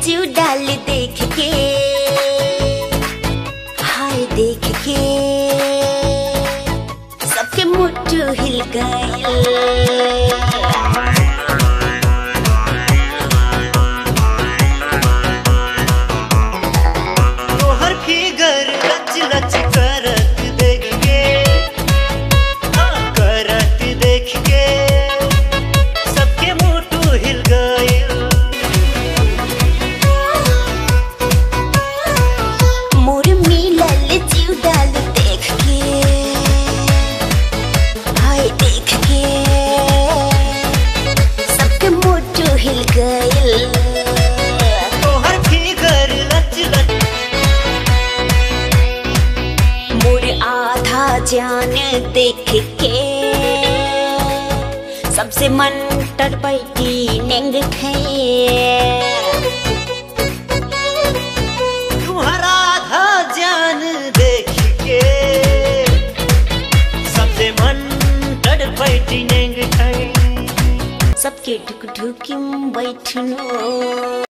जीव डाल देख के। हाय देख के। सबके मुट्ठू हिल गए। जान देख के सबसे मन टरपैती नेंग खे सबके ढुकढुकिम बैठनु।